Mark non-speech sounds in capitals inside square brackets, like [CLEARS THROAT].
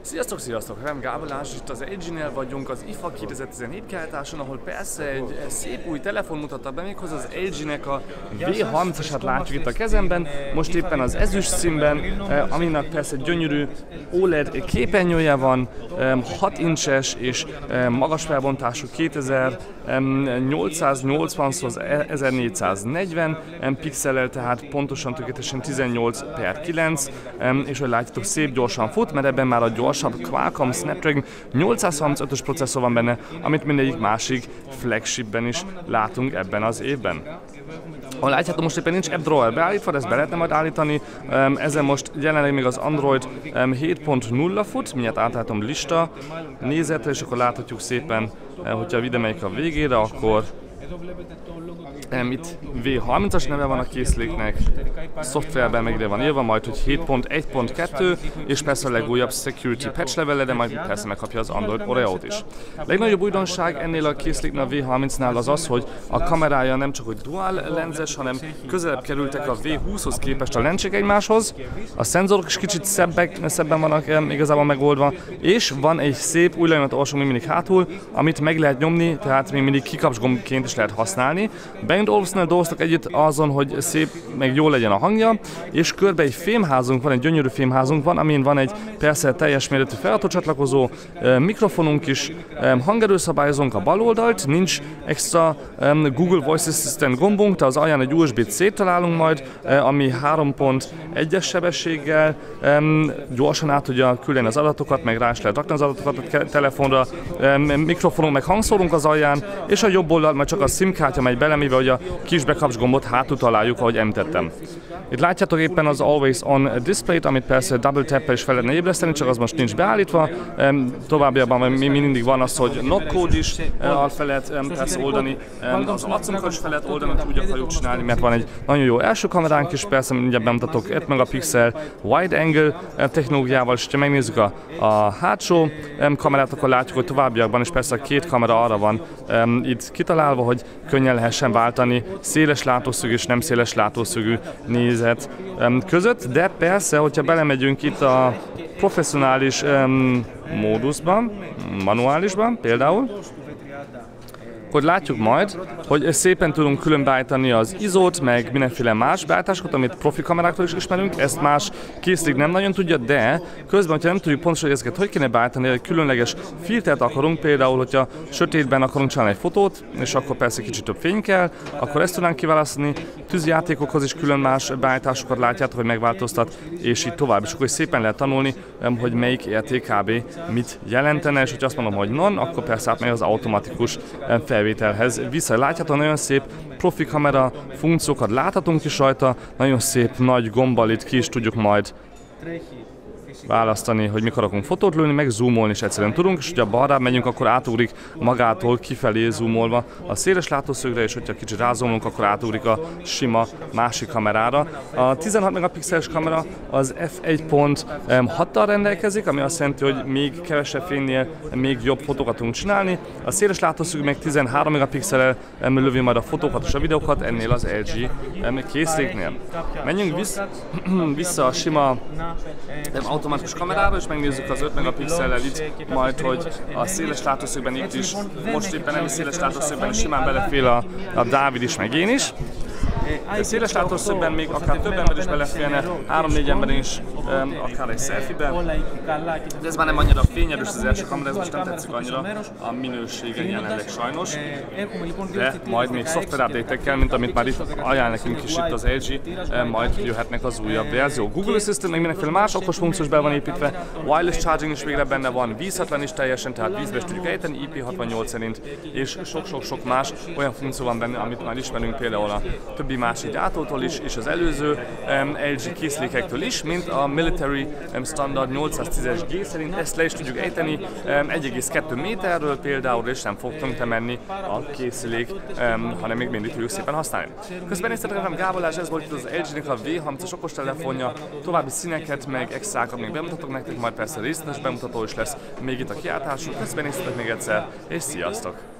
Sziasztok, sziasztok! Rem Gábolás, itt az LG-nél vagyunk az IFA 2017 kiállításon, ahol persze egy szép új telefon mutatta be, méghozzá az LG-nek a V30-asát látjuk itt a kezemben, most éppen az ezüst színben, eh, aminek persze gyönyörű OLED képernyője van, 6 incses és magas felbontású 2880 x 1440 pixellel, tehát pontosan tökéletesen 18 per 9, és hogy látjátok szép gyorsan fut, mert ebben már a gyorsabb Qualcomm Snapdragon 835-ös processzor van benne, amit mindegyik másik flagshipben is látunk ebben az évben. Ha látjátok, most éppen nincs AppDrawer beállítva, de ezt be lehetne majd állítani. Ezen most jelenleg még az Android 7.0 fut, mindjárt átállítom lista nézetre, és akkor láthatjuk szépen, hogyha a videó a végére, akkor itt V30-as neve van a készléknek, a szoftverben meg ide van írva, majd hogy 7.1.2, és persze a legújabb security patch levele, de majd persze megkapja az Android Oreo-t is. Legnagyobb újdonság ennél a készléknél a V30-nál az az, hogy a kamerája nem csak hogy dual lenzes, hanem közelebb kerültek a V20-hoz képest a lencsék egymáshoz, a szenzorok is kicsit szebbek, szebben vannak igazából megoldva, és van egy szép új lenyomat alsó még mindig hátul, amit meg lehet nyomni, tehát még mindig kikapcsgombként is lehet használni. Bang Olufsnál dolgoztak együtt azon, hogy szép, meg jó legyen a hangja, és körbe egy fémházunk van, egy gyönyörű fémházunk van, amin van egy persze teljes méretű felhőcsatlakozó, mikrofonunk is, hangerőszabályozónk a bal oldalt, nincs extra Google Voice Assistant gombunk, tehát az alján egy USB-C találunk majd, ami 3.1-es sebességgel gyorsan át tudja küldeni az adatokat, meg rá is lehet rakni az adatokat a telefonra, mikrofonunk meg hangszórunk az alján, és a jobb oldal majd csak a SIM kártya megy bele, mivel hogy a kis bekapcs gombot hátul találjuk, ahogy említettem. Itt látjátok éppen az Always On display-t, amit persze double tap is fel lehetne ébreszteni, csak az most nincs beállítva. Továbbiakban mi mindig van az, hogy knock is fel lehet persze oldani, az arcunkat is fel lehet oldani, úgy akarjuk csinálni, mert van egy nagyon jó első kameránk is, persze mindjárt bemutatok 5 megapixel wide angle technológiával, és ha megnézzük a, a hátsó kamerát, akkor látjuk, hogy továbbiakban is persze a két kamera arra van itt kitalálva, hogy könnyen lehessen váltani széles látószögű és nem széles látószögű nézet között, de persze, hogyha belemegyünk itt a professzionális módusban, manuálisban például, akkor látjuk majd, hogy szépen tudunk különbájtani az izót, meg mindenféle más beállításokat, amit profi kameráktól is ismerünk, ezt más készlik nem nagyon tudja, de közben, hogyha nem tudjuk pontosan, hogy ezeket hogy kéne beállítani, egy különleges filtert akarunk, például, hogyha sötétben akarunk csinálni egy fotót, és akkor persze kicsit több fény kell, akkor ezt tudnánk kiválasztani, tűzjátékokhoz is külön más beállításokat látjátok, hogy megváltoztat, és így tovább. És akkor szépen lehet tanulni, hogy melyik érték kb. mit jelentene, és hogyha azt mondom, hogy non, akkor persze átmegy az automatikus felvétel felvételhez. Vissza látjátok, nagyon szép profi kamera funkciókat láthatunk is rajta, nagyon szép nagy gombbal itt ki is tudjuk majd választani, hogy mikor akarunk fotót lőni, meg zoomolni is egyszerűen tudunk, és hogyha balra megyünk, akkor átugrik magától kifelé zoomolva a széles látószögre, és hogyha kicsit rázomlunk, akkor átugrik a sima másik kamerára. A 16 megapixeles kamera az f1.6-tal rendelkezik, ami azt jelenti, hogy még kevesebb fénynél még jobb fotókat tudunk csinálni. A széles látószög meg 13 megapixel lövi majd a fotókat és a videókat ennél az LG készléknél. Menjünk [CLEARS THROAT] vissza, a sima automatikus automatikus kamerára, és megnézzük az 5 megapixellel itt, majd hogy a széles látószögben itt is, most éppen nem is széles látószögben, simán belefél a, a Dávid is, meg én is. De széles látószögben még akár több ember is beleférne, három-négy ember is, akár egy selfie De ez már nem annyira fényerős az első kamera, ez most nem tetszik annyira a minősége jelenleg sajnos. De majd még szoftver update mint amit már itt ajánl nekünk is itt az LG, majd jöhetnek az újabb verzió. Google Assistant még mindenféle más okos funkciós be van építve, wireless charging is végre benne van, vízhatlan is teljesen, tehát vízbe is tudjuk ejteni IP68 szerint, és sok-sok-sok más olyan funkció van benne, amit már ismerünk például a többi másik gyártótól is, és az előző um, LG készlékektől is, mint a Military um, Standard 810-es G szerint ezt le is tudjuk ejteni um, 1,2 méterről például, és nem fogtunk temenni a készülék, um, hanem még mindig tudjuk szépen használni. Közben néztetek Gábolás, ez volt itt az LG-nek a V30-as okostelefonja, további színeket, meg extrákat még bemutatok nektek, majd persze részletes bemutató is lesz még itt a kiáltásunk. Közben néztetek még egyszer, és sziasztok!